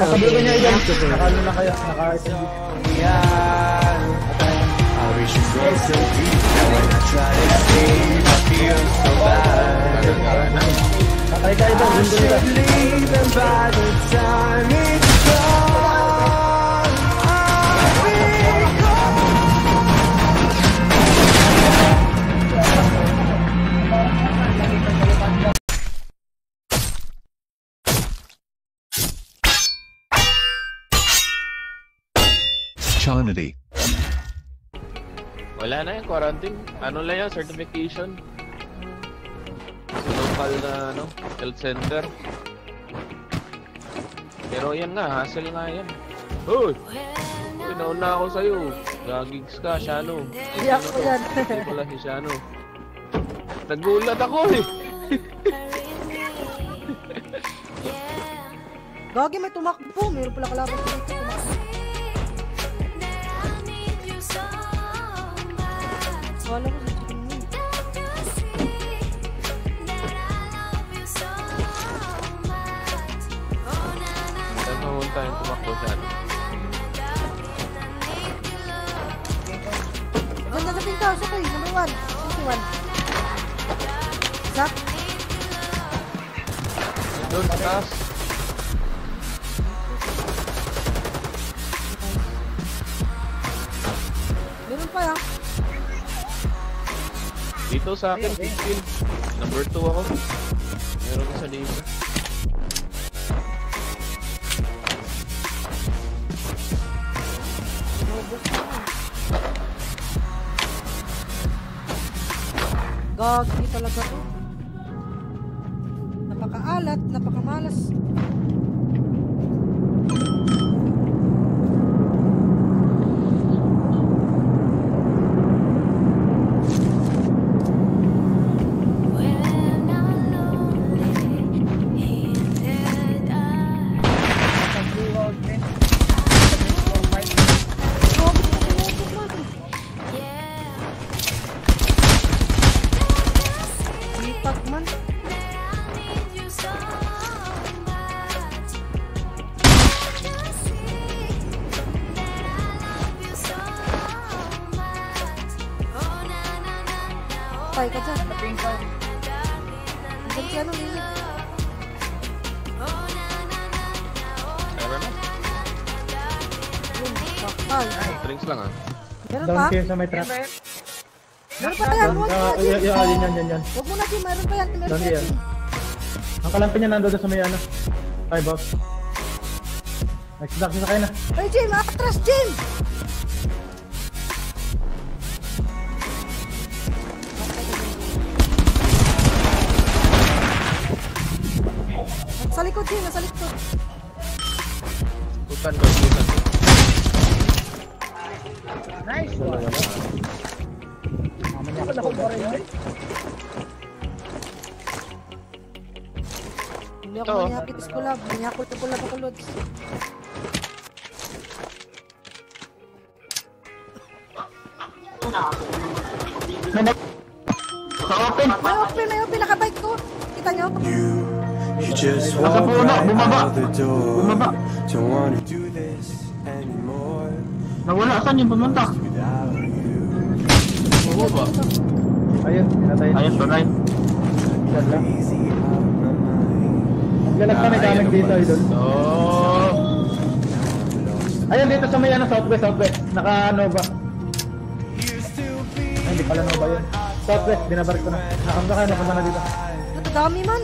Sabihin niya yan. Nakalo na kayo. Naka-SMG. Yan. I wish you go so deep. Now when I try to escape, I feel so bad. Gundo nila. Leave and by the time it's gone, Chanity. Wala na yung quarantine. Ano lang yan, certification. Sa local na ano, health center. Pero yan nga, hassle nga yan. Hoy! Uy, nauna ako sa'yo. Gagigs ka, Shano. Hindi ako yan. Hindi pala si Shano. Nagulat ako eh. Gagi, may tumakbo. Meron pala kalaban Wala ko sa chicken. Saan mamunta yung tumakbo Shano? Ganda sa pinto. Sa kayo. Number one. Number one. Zach. Doon, taas. Meron pa yan. Dito sa akin, big kill. Number 2 ako. Meron isa dito. Gagi talaga to. Napakaalat, napakamalas. Sipag man. Patay ka dyan. Andyan si ano, Lili. Meron na. Yun, bakal. Drinks lang ah. Meron Down pa? kayo sa may truck. Meron pa yan. Huwag mo na, Jim. yan, yan, yan, yan. Huwag mo na, Jim. Meron pa yan. Meron pa yan. Ang kalampi niya nando doon sa may ano. Ay, boss. Next dock, sasakay na. Ay, Jim! Atras, Jim! Sa likod, Jim. Nasa likod. Tutan ko, tutan. Hindi ako Ito. maniyakit sa kulab. Maniyakot sa kulab ako, Lods. May open, may open. Nakabike ko. Kita nyo? You just walk right out the door. Don't wanna do this anymore. Nawala, saan yung pumunta? Oo ba? Ayun, pinatay. Ayun, tunay. Yan lang. Easy out my mind. Maglalag pa may gamit dito, idol. Oh! Ayun, dito sa may ano, southwest, southwest. Naka ano be Ay, hindi pala Nova yun. Southwest, binabarik ko na. Nakamda kayo, napunta na dito. Ito dami man.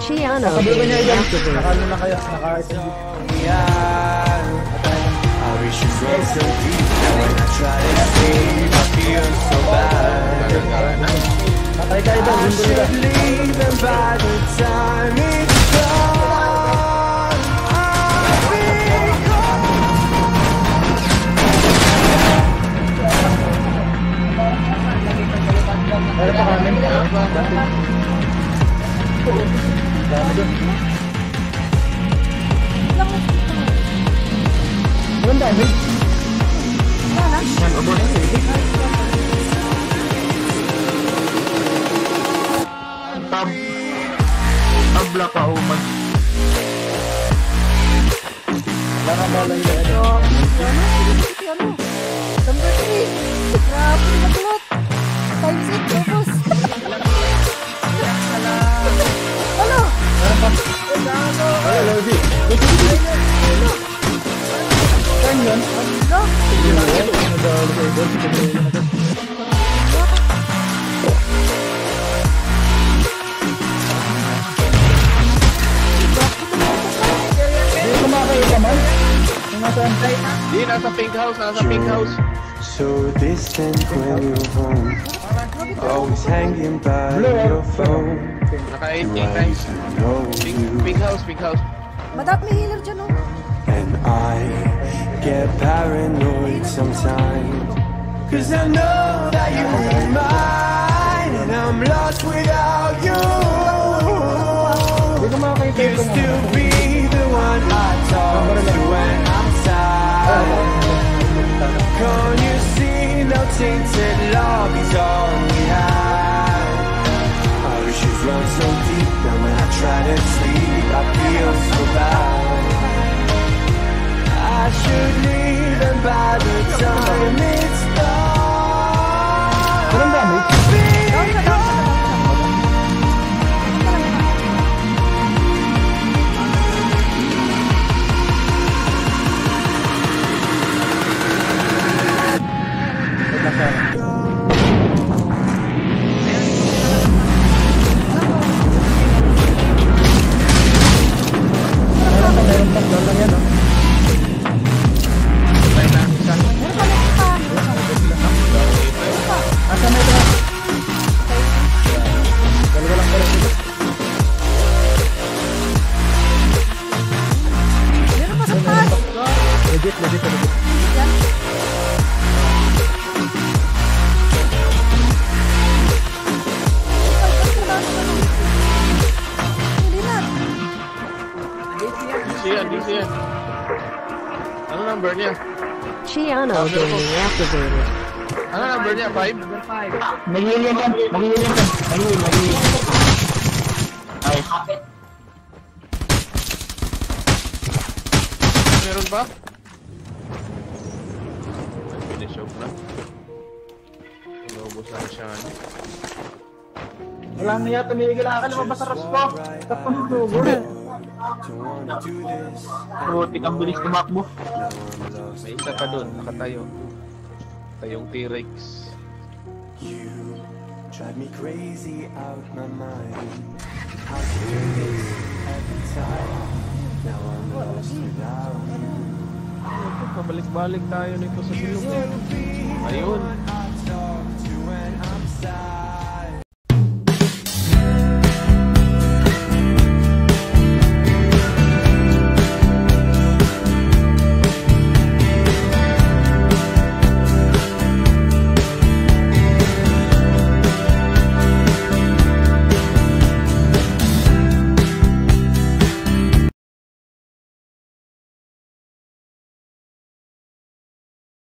Chiano. Sabihin niya yan. Nakalo na kayo. Naka-SMG. yan. I wish you go so deep. Now when I try to I feel so bad. I should leave and by the time it's nasa pink house, nasa pink house. So distant when you're home. Always hanging by your phone. Naka-18 Do I times. even know you? pink house, pink house. Madap may healer dyan, oh. And I get paranoid sometimes. Cause I know that you are mine. And I'm lost without you. Hindi ko You still be the one I talk to when I'm sad. Can't you see no tainted love is all we have? Our issues run so deep that when I try to sleep, I feel so bad. I should leave, and by the time Legit, legit, legit. Yan, DC yan. Ano number niya? Chiano being activated. Ano number niya? 5? Nag-heal yan yan. Nag-heal yan yan. Nag-heal, nag-heal. Ay, Meron ba? Off na. Inubos na siya. ano. Wala na yata, tumigil ang akala lumabas sa raspo. Tapos sugo. don't wanna do this. putik ang bilis tumakbo. May isa pa dun, nakatayo. Tayong T-Rex. You drive me crazy out my mind. I do this every time. Now I'm lost without you. Pabalik-balik tayo nito sa bilog. Ayun.